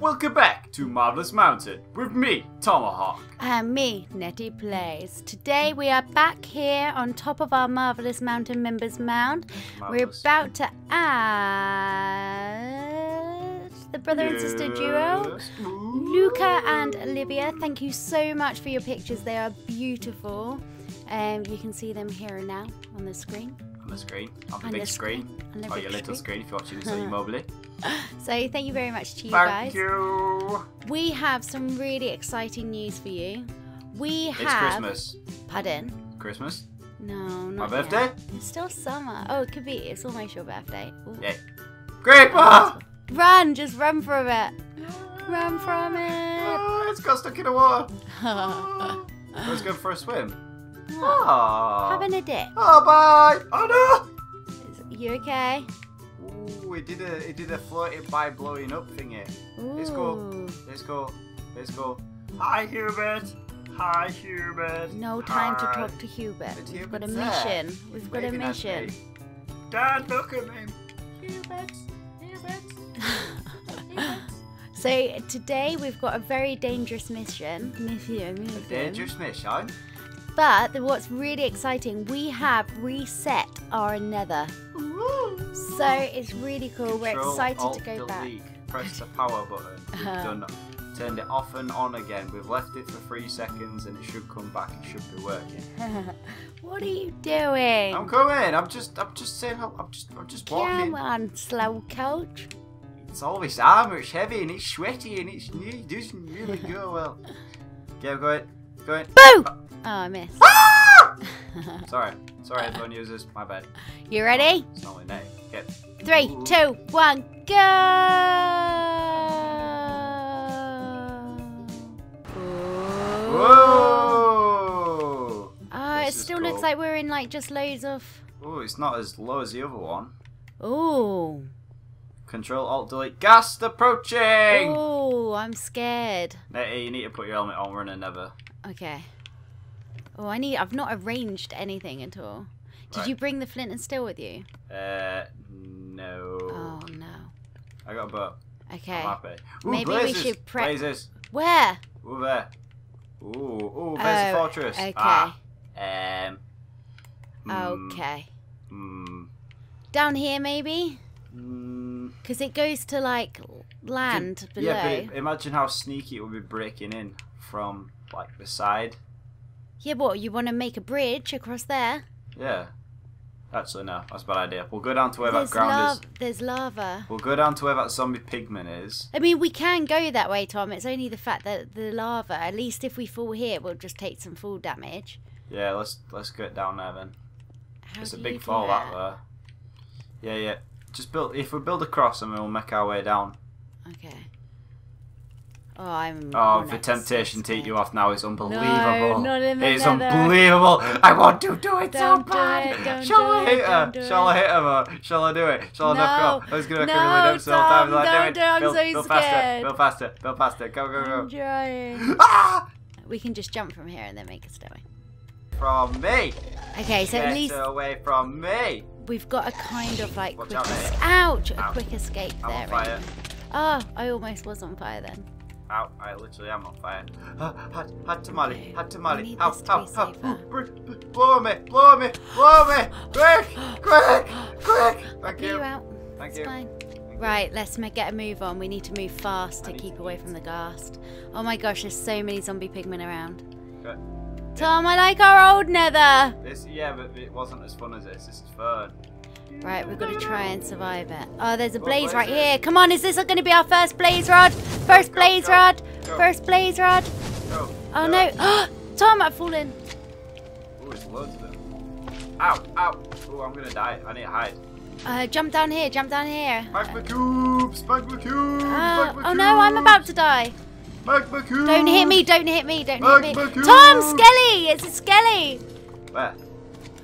Welcome back to Marvelous Mountain with me, Tomohawk. And me, Netty Plays. Today we are back here on top of our Marvellous Mountain Members Mound. Marvellous. We're about to add the brother and sister duo. Yes. Luca and Olivia, thank you so much for your pictures. They are beautiful. Um, you can see them here and now on the screen. On the screen, on the On big the screen, screen, on the or big your little screen. screen if you're watching this on your mobile. So thank you very much to you guys. Thank guys. you. We have some really exciting news for you. We It's have. Christmas. Pardon? Christmas? No, My not birthday? Yet. It's still summer. Oh, it could be. It's almost your birthday. Ooh. Yeah. Creeper! Run! Just run from it. Run from ah, it. Oh, it's got stuck in the water. Oh, Let's go for a swim. Oh. Having a dip. Oh, bye. Oh, Is- You okay? no. Ooh, it did a, it did a floating by blowing up thingy. Let's go. Ooh. Let's go. Let's go. Hi, Hubert. Hi, Hubert. No time to talk to Hubert. But We've got a Hubert's there. mission. We've got a Waving at mission. me. Dad, look at me. Hubert. Hubert. So today we've got a very dangerous mission. Mission, mission. Dangerous mission. But the- what's really exciting, we have reset our nether. So it's really cool. We're excited Alt, to go delete. back. Press the power button. We've Uh-huh. done, turned it off and on again. We've left it for three seconds and it should come back. It should be working. what are you doing? I'm coming. I'm just, I'm just saying. I'm just, I'm just walking. Come on, slow coach. It's all this armor. It's heavy and it's sweaty and it's new. it doesn't really go well. Okay, I'm going, going. Boo! Oh, I missed. Ah! Sorry, sorry, headphone users. My bad. You ready? It's not my name. Okay. Three, Ooh. two, one, go! Whoa! Oh, it This is still looks like we're in like just loads of. Oh, it's not as low as the other one. Ooh. Control Alt Delete. Ghast approaching. Oh, I'm scared. Netty, you need to put your helmet on. We're in a nether. Okay. Oh, I need. I've not arranged anything at all. Did Right. you bring the flint and steel with you? Uh, no. Oh no. I got a bow. Okay. I'm happy. Ooh, Maybe we should prep- Blazes. Where? Over there. Ooh, ooh, there's a Oh, fortress. Okay. Ah, um. mm, Okay. Mm, Down here, maybe? mm, Because it goes to like land below. yeah, but imagine how sneaky it would be breaking in from like the side. Yeah, what? You want to make a bridge across there? Yeah. Actually, no, that's a bad idea. We'll go down to where There's, that ground is. there's lava. We'll go down to where that zombie pigman is. I mean, we can go that way, Tom. It's only the fact that the lava. At least if we fall here, we'll just take some fall damage. Yeah, let's let's get down there then. How it's a big fall that there. Yeah, yeah. Just build. If we build across, and we'll make our way down. Okay. Oh, I'm. Oh, the temptation to eat you off now is unbelievable. not in the it's nether. unbelievable. I want to do it Don't so do bad. it, don't Shall I it, hit her? Shall it. I hit her? Shall I do it? Shall I knock her No, off? I was gonna no, kill her with Tom, time. Like, don't do it. I'm build, so faster. scared. Build faster. Build faster. Go, go, I'm go. trying. Ah! We can just jump from here and then make a stairway. From me. Okay, so Get at least away from me. we've got a kind of like Watch quick out, mate. ouch, a quick escape I'm there. really. Oh, I almost was on fire then. Ow, I literally am on fire. Had, had tamale, we tamale. need How, this to how, how, safer. br- br- blow me, blow me, blow me, quick, quick, quick. Thank you out. Thank it's you. fine. Right, let's ma- get a move on. We need to move fast to keep away from the ghast. Oh my gosh, there's so many zombie pigmen around. Okay. Tom, I like our old nether. This, yeah, but it wasn't as fun as this. This is fun. Right, we've got to try and survive it. Oh, there's a blaze right here. Come on, is this going to be our first blaze rod? First Go, blaze go, rod. go. First blaze rod. Oh go. no. Tom, I've fallen. Ooh, it's loads of them. Ow, ow. Ooh, I'm gonna die. I need to hide. Uh, jump down here. Jump down here. Magma cubes, magma cubes, Uh, magma oh no, I'm about to die. Magma cubes. Don't hit me. Don't hit me. Don't hit me. Magma Tom. Skelly. It's a Skelly. Where?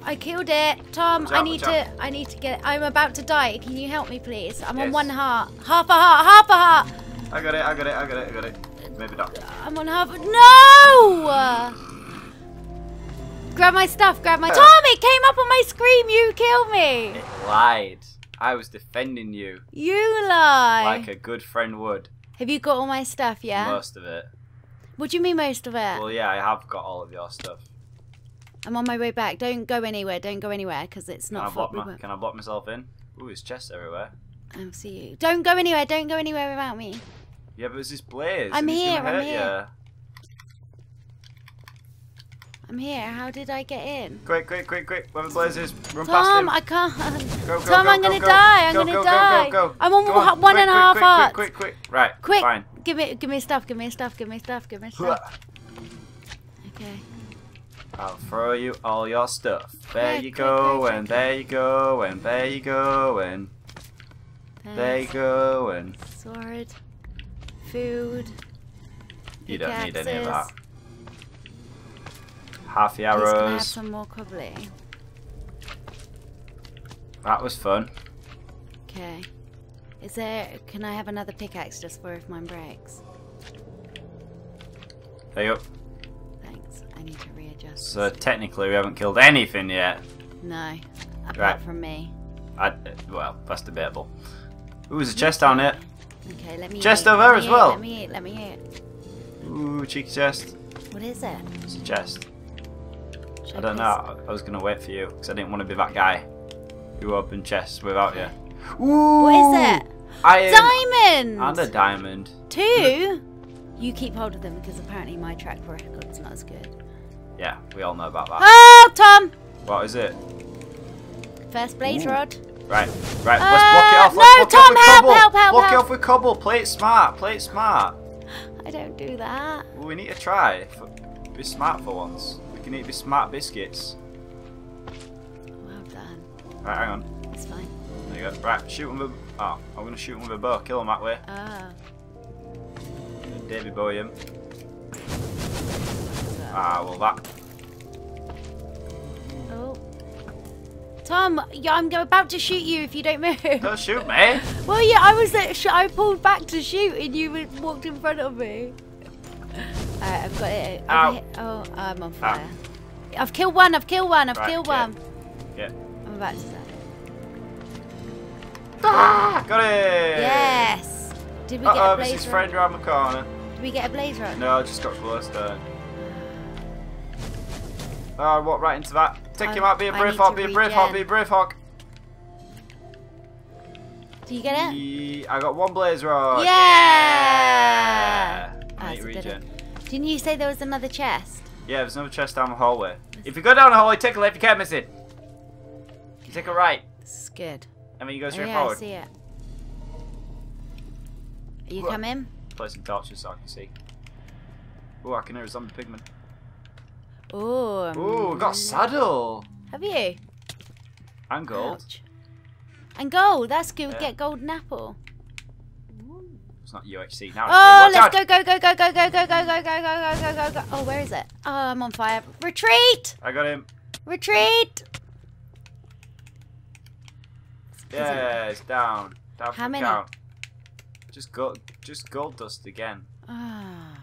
I killed it. Tom, Watch I out, need to I need to get I'm about to die. Can you help me please? I'm on one heart. Half a heart, half a heart. I got it, I got it, I got it, I got it. Maybe not. I'm on half No! Grab my stuff, grab my. Tom, it came up on my screen, you killed me! It lied. I was defending you You lie. like a good friend would. Have you got all my stuff? Yeah. Most of it. What do you mean most of it? Well, yeah, I have got all of your stuff. I'm on my way back. Don't go anywhere. Don't go anywhere because it's Can I, not block my, can I block myself in? Ooh, there's chests everywhere. I'll see you. Don't go anywhere. Don't go anywhere without me. Yeah, but there's this blaze. I'm here, I'm here. ya. I'm here. How did I get in? Quick, quick, quick, quick. Where the blaze is. Run past him. Tom. I can't. Go, go, Tom, go, I'm gonna die. I'm gonna go, go, die. Go, go, I'm on Go one quick, and a half hearts. Quick, quick, quick. Right. Quick, Fine. give me, give me stuff. Give me stuff. Give me stuff. Give me stuff. Okay. I'll throw you all your stuff. There Quick, you go, quick, and quick. there you go, and there you go, and there you go, and Sword, food. you don't need any of that. Half the Please, can I have arrows. some more cobbly? That was fun. Okay. Is there? Can I have another pickaxe just for if mine breaks? There you go. Thanks. I need to readjust. So technically, we haven't killed anything yet. no, apart Right. from me. I, well, that's debatable. Ooh, there's a chest down there. Okay, let me. Chest eat, over let there me as eat, well. Let me eat. Let me eat. Ooh, cheeky chest. What is it? It's a chest. Should I don't know. I was gonna wait for you because I didn't want to be that guy who opened chests without you. Ooh, What is it? Iron Diamond. and a diamond. Two. You keep hold of them because apparently my track record's not as good. Yeah, we all know about that. Oh, Tom! What is it? First blaze Ooh. rod. Right, right. Uh, let's block it off. no, Let's block Tom, it off with help, cobble. help, help, block it off with cobble. Play it smart. Play it smart. I don't do that. Ooh, we need to try. For, be smart for once. We can eat the smart biscuits. Well done. Right, hang on. It's fine. There you go. Right, shoot him with. Oh, I'm gonna shoot him with a bow. Kill him that way. Ah. Davy Bowie him. Ah, well that. Tom, yeah, I'm about to shoot you if you don't move. Don't shoot me. Well, yeah, I was. At sh- I pulled back to shoot, and you walked in front of me. Alright, I've got it. Ow. Oh, I'm on fire. I've killed one. I've killed one. I've Right, killed one. Yeah. I'm about to die. Ah, got it. Yes. Did we Uh get a oh, this blaze is friend around the corner. Did we get a blaze rod? No, I just got close to. Oh, I walked right into that. Take him I- out, be a I brave need hawk, to be a brave hawk, be a brave hawk. Do you get it? Ye- I got one blaze rod. Yeah! Yeah. Ah, I it's need a good regen. Didn't you say there was another chest? Yeah, there's another chest down the hallway. If you go down the hallway, take a left, you can't miss it. You take a right, This is good. and then you go Oh, straight yeah, I see it. Are you coming? Play some torches so I can see. Oh, I can hear a zombie pigman. Oh. We got mm. saddle Have you? and gold. Ouch. And gold. That's good. Yeah. Get golden apple. It's not UHC now. Oh, let's go, go, go, go, go, go, go, go, go, go, go, go, go, go. Oh, where is it? Oh, I'm on fire. Retreat! I got him. Retreat! Yeah, it's down. Down How for many? count. Just gold, just gold dust again. Ah.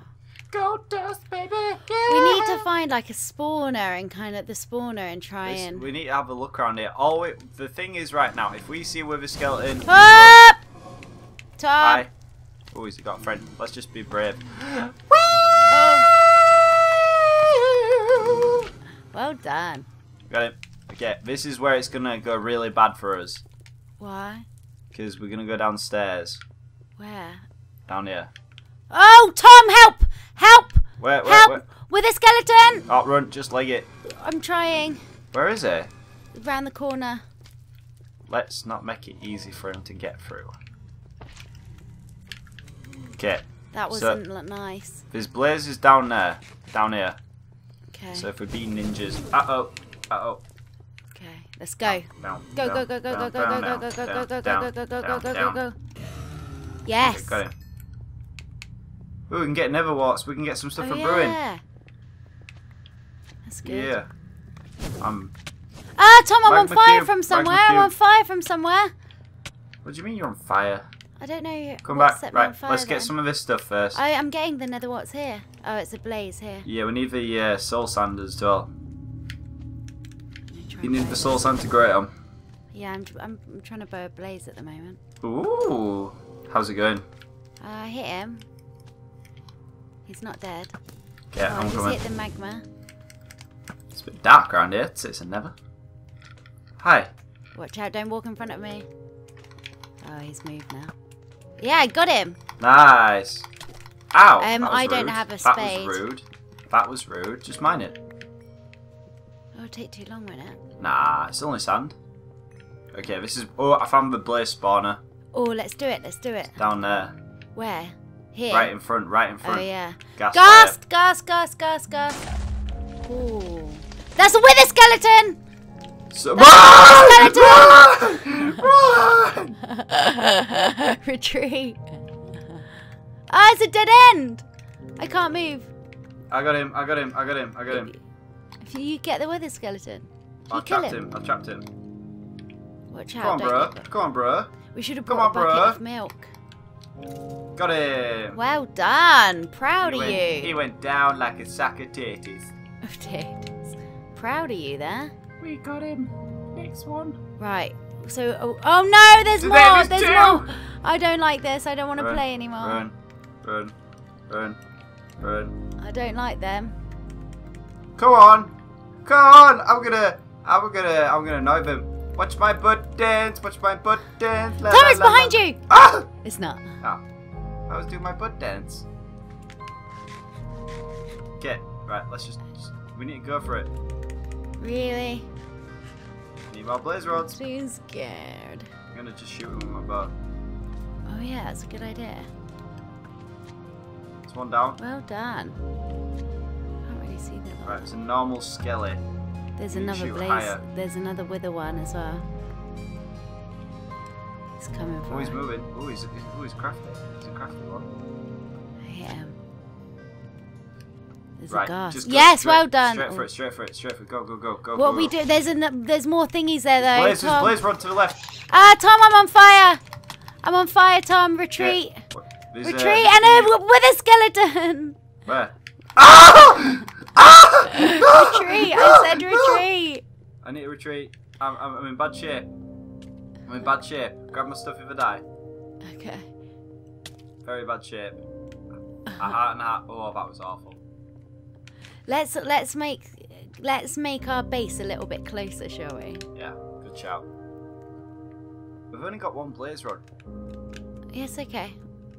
Gold dust, baby. We need to find like a spawner and kind of the spawner and try This- and. we need to have a look around here. All we, the thing is, right now, if we see a wither skeleton, Up! Top! hi. Oh, he's got a friend. Let's just be brave. Oh, well done. Got it. Okay, this is where it's gonna go really bad for us Why? because we're gonna go downstairs, Where? down here. Oh, Tom, help! Help! Where? Where? Help! where? Wither skeleton! Oh, run! Just leg it. I'm trying. Where is it? Round the corner. Let's not make it easy for him to get through. Okay, That wasn't l- nice. there's blazes down there, down here. Okay. So if we're being ninjas, uh oh, uh oh, okay. Let's go. down, Go, down, go, go, go, go, down, go, down, go, down, go, go, down, go, go, down, go, go, go, down, go, go, down. go, go. Yes. Okay, got him. Ooh, we can get nether warts. We can get some stuff Oh, for brewing. yeah. That's good. Yeah. Um, Ah, Tom, I'm on fire from somewhere. I'm on fire from somewhere. what do you mean you're on fire? I don't know. Come back. set me on Right, fire let's get some of this stuff first. I, I'm getting the nether warts here. Oh, it's a blaze here. Yeah, we need the uh, soul sand as well. You need the soul sand to grow it on. Yeah, I'm, I'm, I'm trying to bow a blaze at the moment. Ooh, how's it going? I hit him. He's not dead. Okay, oh, I'm coming. hit the magma. It's a bit dark around here. It's, it's a nether. Hi. Watch out, don't walk in front of me. Oh, he's moved now. Yeah, I got him. Nice. Ow. Um, I don't have a spade. That was rude. That was rude. Just mine it. It'll take too long, won't it? Nah, it's only sand. Okay, this is. Oh, I found the blaze spawner Oh, let's do it, let's do it. down there. Where? Here? Right in front, right in front. oh, yeah. Ghast. Ghast! Ghast, ghast, ghast, ghast. Ooh. That's a wither skeleton! So- That's Run! Run! Run! Retreat. Ah, it's a dead end! I can't move. I got him, I got him, I got him, I got him. If you get the wither skeleton, I trapped him. him. I trapped him. watch Come out. on, don't bro. Come on, bro. We should have Come brought a bucket bruh. of milk. Got him. Well done. Proud he of went, you. He went down like a sack of tatties. Of taters. Proud of you there. We got him. Next one. Right. So, oh, oh no, there's There more. There's two. more. I don't like this. I don't want to Run, play anymore. Run, run, run, run. I don't like them. Come on, come on! I'm gonna, I'm gonna, I'm gonna know them. Watch my butt dance. Watch my butt dance. La, la, la, behind you! Ah! It's not. Oh, I was doing my butt dance. Okay, right. Let's just, just- we need to go for it. Really? Need more blaze rods. Too scared. I'm gonna just shoot him with my bow. Oh yeah, that's a good idea. There's one down. Well done. Can't really see the other Right, it's a normal skelly. There's another blaze. higher. There's another wither one as well. He's coming for Oh, he's moving. Oh, he's, oh, he's crafty. He's a crafty one. I hit him. There's Right, a ghast. Yes, straight, well done. Straight for it, straight for it, straight for it. Go, go, go, go. What go, we go. do? There's an, There's more thingies there though. Blaze, Tom. blaze rod to the left. Ah, Tom, I'm on fire. I'm on fire, Tom. Retreat. Yeah. Retreat uh, and a w- with a skeleton. Where? Ah! Retreat. I said retreat. I need to retreat. I'm, I'm, I'm in bad shape. I'm in bad shape. Grab my stuff if I die. Okay. Very bad shape. A heart and a heart. Oh, that was awful. Let's let's make let's make our base a little bit closer, shall we? Yeah, good shout. We've only got one blaze rod. Yes. Okay.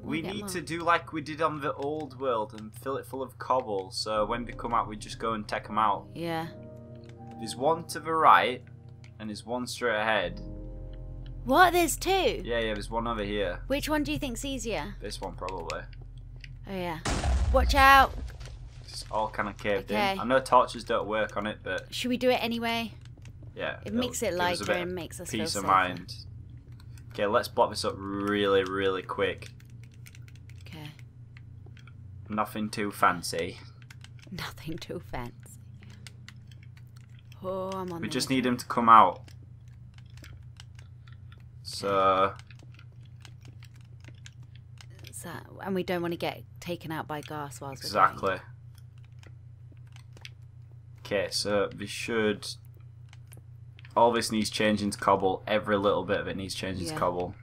We need more. to do like we did on the old world and fill it full of cobble. So when they come out, we just go and take them out. Yeah. There's one to the right, and there's one straight ahead. What? There's two. Yeah, yeah. There's one over here. Which one do you think's easier? This one probably. Oh yeah. Watch out. It's all kind of caved Okay. in. I know torches don't work on it, but Should we do it anyway? yeah, It makes it lighter and makes us feel peace of safer. mind. Okay, let's block this up really, really quick. Nothing too fancy. Nothing too fancy. Oh, I'm on. We just need him to come out. So So, and we don't want to get taken out by ghast whilst we're exactly. Okay, so we should. All this needs changing to cobble. Every little bit of it needs changing to cobble.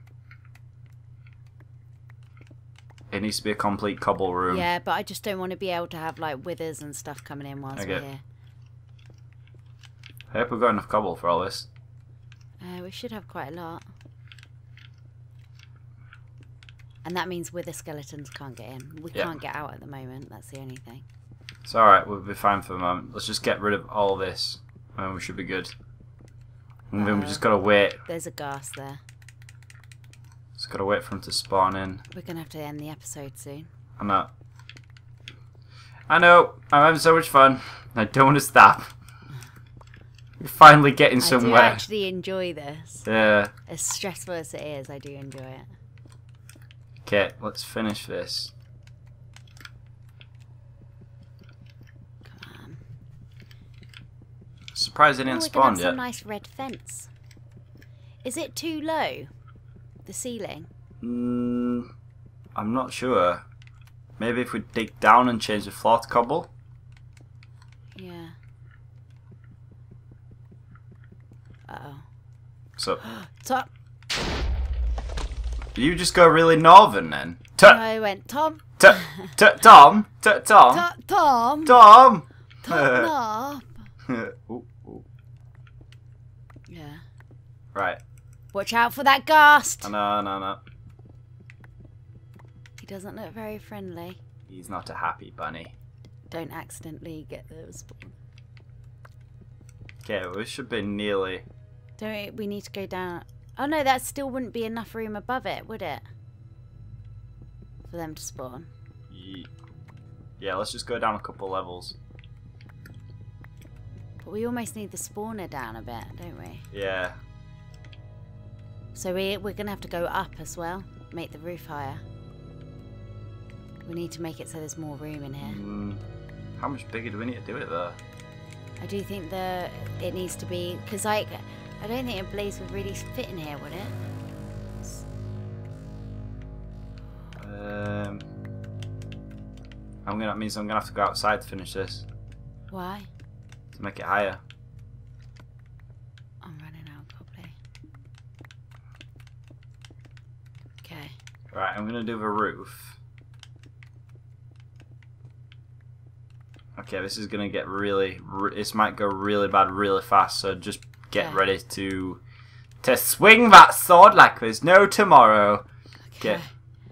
It needs to be a complete cobble room. Yeah, but I just don't want to be able to have like withers and stuff coming in whilst Okay. we're here. I hope we've got enough cobble for all this. Uh, we should have quite a lot. And that means wither skeletons can't get in. We Yeah. can't get out at the moment. That's the only thing. It's alright, we'll be fine for the moment. Let's just get rid of all this, and we should be good. And then we Uh, just gotta wait. There's a ghast there. Gotta wait for him to spawn in. We're gonna have to end the episode soon. I'm not. I know, I'm having so much fun. I don't want to stop. We're finally getting somewhere. I do actually enjoy this. Yeah. As stressful as it is, I do enjoy it. Okay, let's finish this. Come on. Surprised it Oh, didn't can spawn have some yet. nice red fence. Is it too low? The ceiling? Mm, I'm not sure. Maybe if we dig down and change the floor to cobble. Yeah. Uh oh. So Top. you just go really northern then. T- I went, Tom, t- t- Tom, t- Tom, Tom, Tom, Tom. Tom, up. Ooh. Yeah. Right. Watch out for that ghast. No, no, no. He doesn't look very friendly. He's not a happy bunny. Don't accidentally get the spawn. Okay, we should be nearly. Don't we, we need to go down? Oh no, that still wouldn't be enough room above it, would it? For them to spawn. Ye- Yeah, let's just go down a couple levels. But we almost need the spawner down a bit, don't we? Yeah. So we, we're going to have to go up as well. Make the roof higher. We need to make it so there's more room in here. Mm, how much bigger do we need to do it though? I do think the it needs to be... Because like, I don't think a blaze would really fit in here, would it? Um, I'm gonna. That means I'm gonna have to go outside to finish this Why? to make it higher. I'm running out probably. Okay. Right, I'm gonna do the roof. Okay, this is gonna get really. re- This might go really bad really fast. So just get Okay. ready to to swing that sword like there's no tomorrow. Okay.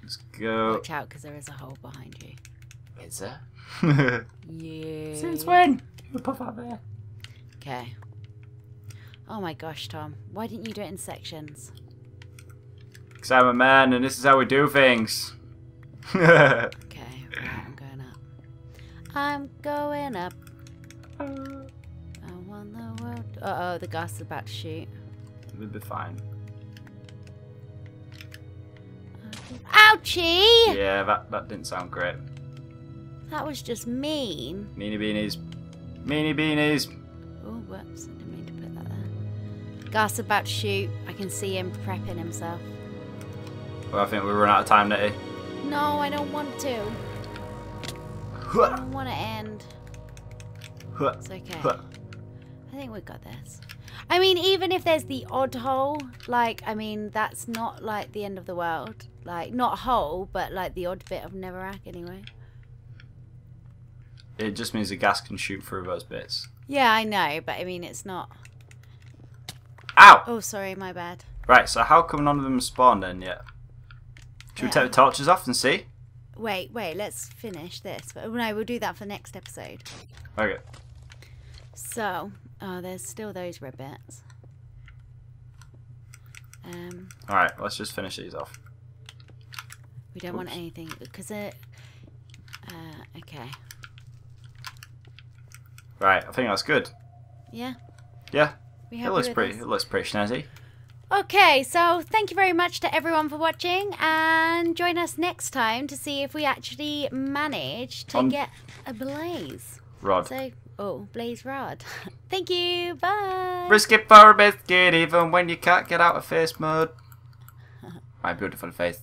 Let's go. Watch out because there is a hole behind you. Is there? Yeah. Since when? You put that there. Okay. Oh my gosh, Tom. Why didn't you do it in sections? Because I'm a man and this is how we do things. Okay, right, I'm going up. I'm going up. I want the world. Uh oh, the ghast is about to shoot. we'll be fine. Ouchie! Yeah, that, that didn't sound great. That was just mean. Meanie beanies. Meanie beanies. Oh, whoops. I didn't mean to put that there. Ghast about to shoot. I can see him prepping himself. Well, I think we've run out of time, Netty. No, I don't want to. I don't want to end. It's okay. I think we've got this. I mean, even if there's the odd hole, like, I mean, that's not like the end of the world. Like, not hole, but like the odd bit of Netherrack anyway. It just means the ghast can shoot through those bits. Yeah, I know, but I mean, it's not. Ow! Oh, sorry, my bad. Right, so how come none of them spawned then yet? Should we take the torches off and see? Wait, wait, let's finish this. But no, we'll do that for next episode. Okay. So, oh, there's still those ribbits. Um, Alright, let's just finish these off. we don't want anything because it. Uh, okay. Right, I think that's good. Yeah. Yeah, We it looks pretty. It looks pretty snazzy. Okay, so thank you very much to everyone for watching, and join us next time to see if we actually manage to On- get a blaze. Rod. So, oh, blaze rod. thank you. Bye. Risk it for a biscuit, even when you can't get out of face mode. My beautiful face.